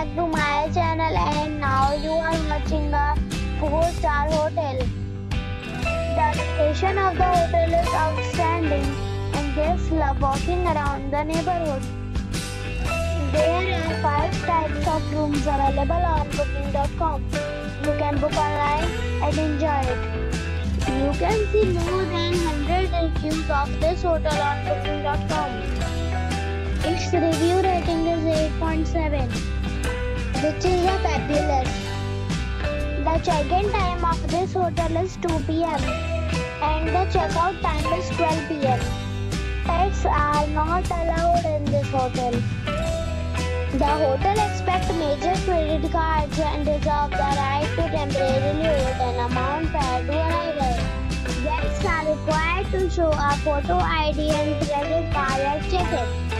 back to my channel and now you are watching a 4-star hotel. The location of the hotel is outstanding and guests love walking around the neighborhood. There are 5 types of rooms available on booking.com. You can book online and enjoy it. You can see more than 100 reviews of this hotel on booking.com. Its review rating is 8.7, which is a fabulous. The check-in time of this hotel is 2 p.m. and the checkout time is 12 p.m. Pets are not allowed in this hotel. The hotel expects major credit cards and reserves the right to temporarily hold an amount prior to arrival. Guests are required to show a photo ID and credit card at check-in.